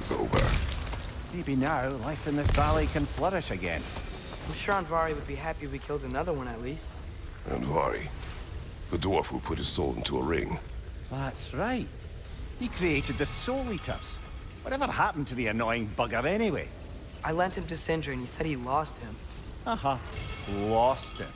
fight over. Maybe now, life in this valley can flourish again. I'm sure Andvari would be happy we killed another one at least. Andvari? the dwarf who put his soul into a ring. That's right. He created the Soul Eaters. Whatever happened to the annoying bugger anyway? I lent him to Sindri and he said he lost him. Uh-huh. Lost him.